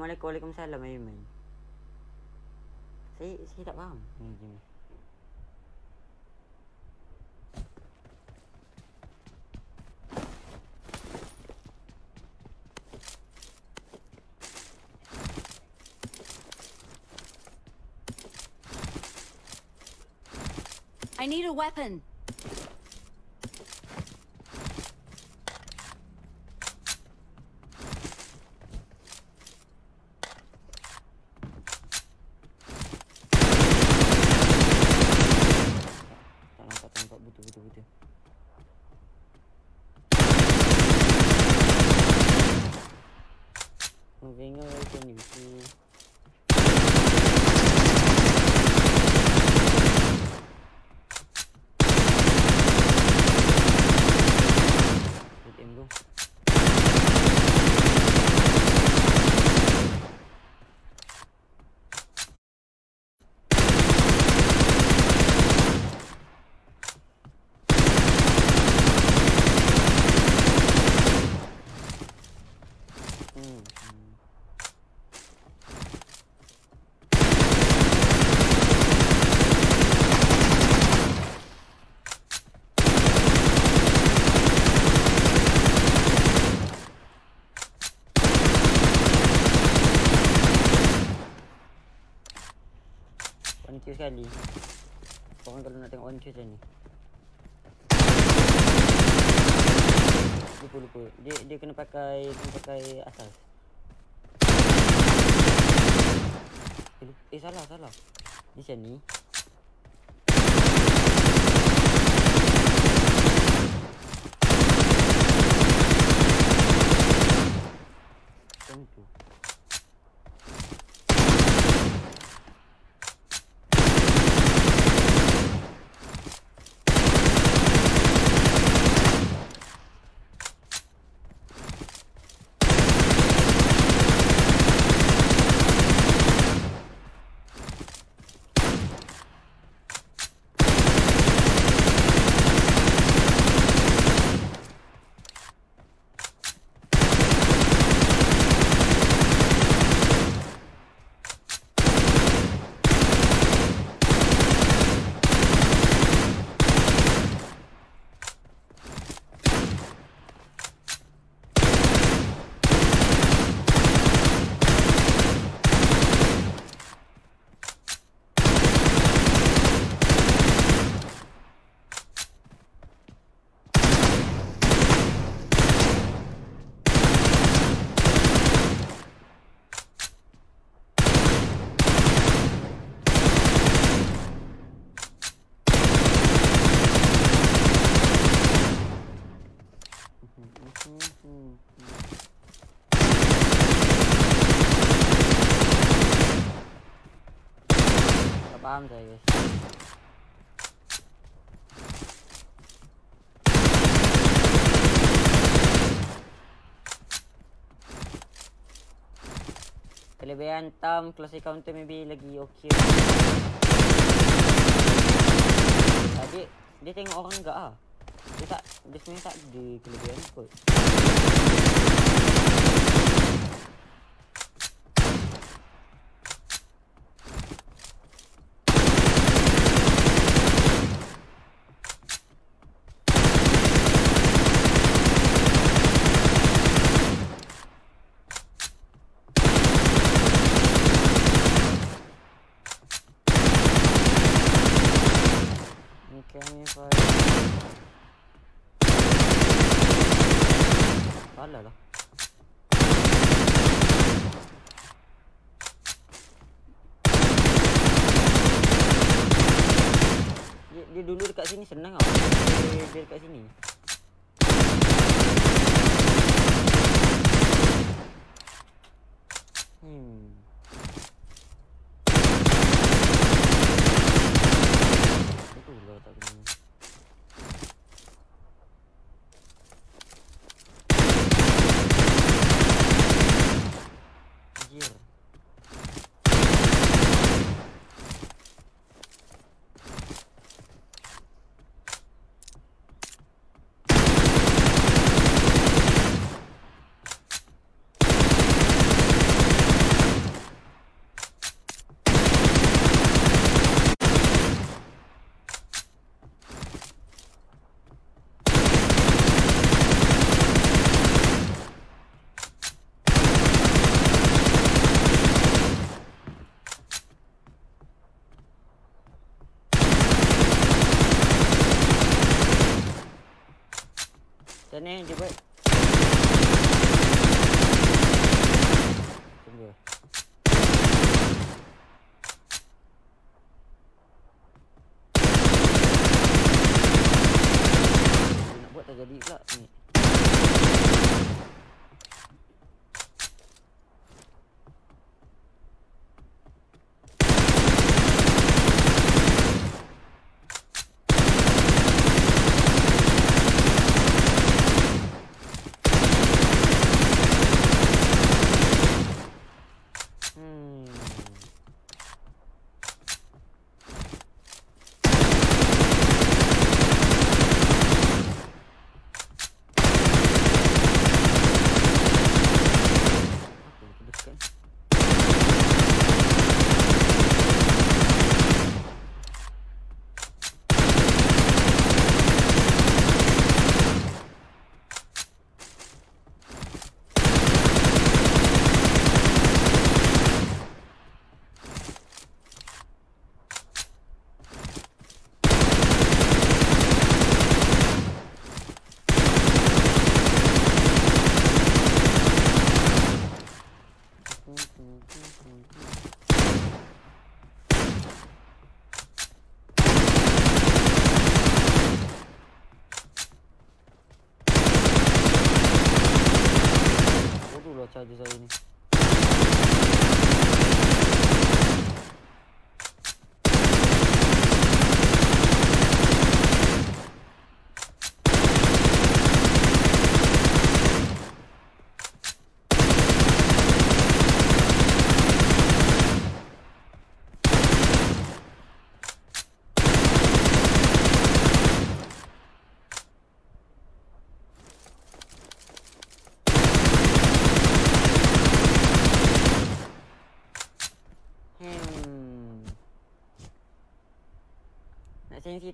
Assalamualaikum Waalaikumsalam Ayman Saya saya tak faham hmm, gini. I need a weapon. Sekali Korang kalau nak tengok one macam ni. Lupa lupa Dia dia kena pakai Kena pakai asas. Eh, eh salah salah. Ni macam ni Macam tu Tak faham saya guys Kelebihan tam close counter maybe lagi okay. Ah, dia, dia tengok orang enggak ah. Dia tak Dia sebenarnya tak ada kelebihan kot Okay, fire. Salah lah. Dia, dia dulu dekat sini senang tau. Dia dekat sini. 真的，你不会。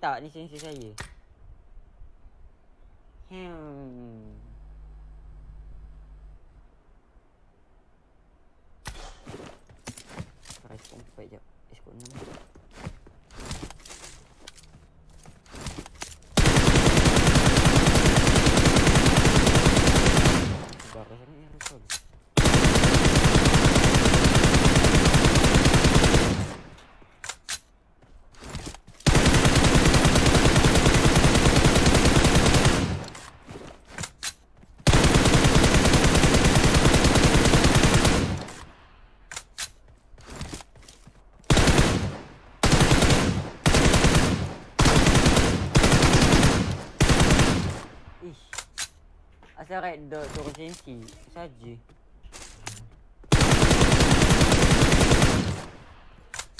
Tak? Ni sensi saya. Hmm. Asal right dot turun sensi saja.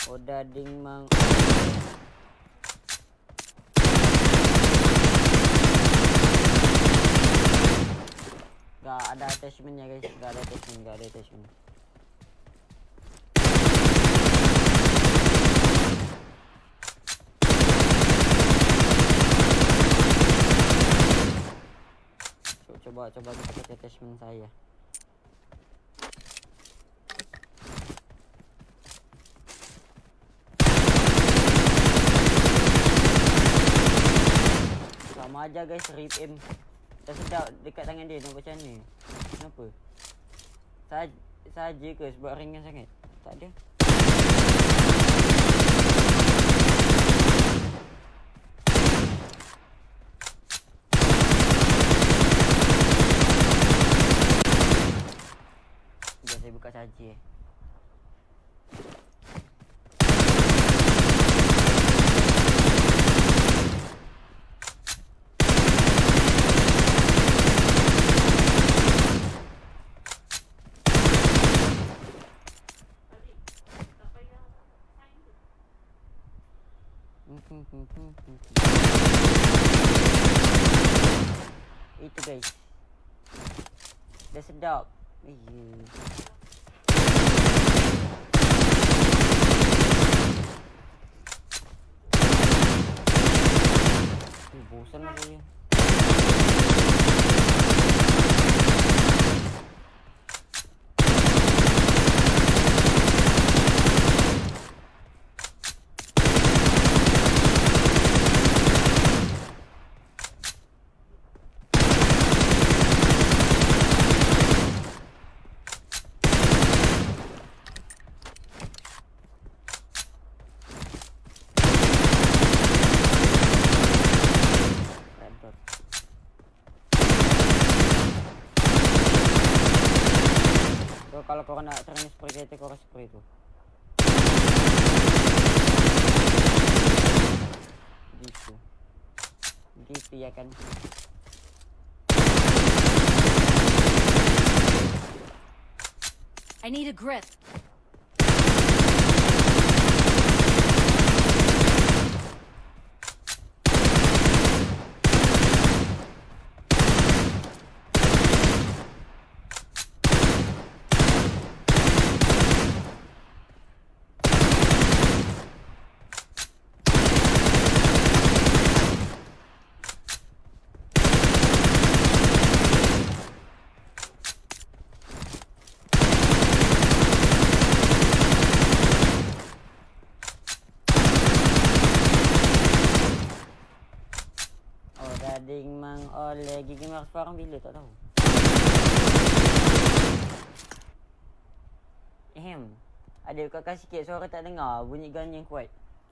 Oh dading mang. Gak ada attachmentnya guys, gak ada attachment, gak ada attachment. Coba kita pakai attachment saya. Sama aja guys rip aim. Dah sedap dekat tangan dia nampak macam ni. Kenapa? Saj saja ke sebab ringan sangat? Tak ada. Saja. Itu guys. Dah sedap. Iya. Eh, bosan lah saya. Kalau korang nak training spray kereta korang spray tu. Gitu. Gitu ya kan. I need a grip. Mang oleh gigi merah sekarang bila tak tahu. Ehem. Ada kau sikit suara tak dengar bunyi gun yang kuat.